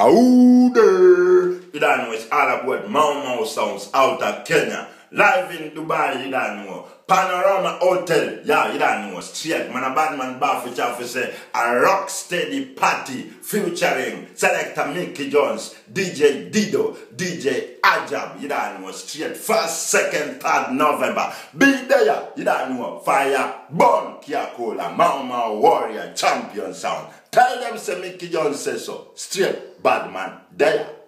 Out all about Mau Mau Sounds out of Kenya. Live in Dubai, you don't know. Panorama Hotel, yeah, you don't know. Straight, man, a bad man, bar say a rock steady party featuring selector Mickey Jones, DJ Dido, DJ Ajab, you don't know. Straight, first, second, third November. Be there, you don't know. Fire, burn, Kiakola, Mau Warrior, Champion Sound. Tell them say Mickey Jones says so. Straight, bad man, there.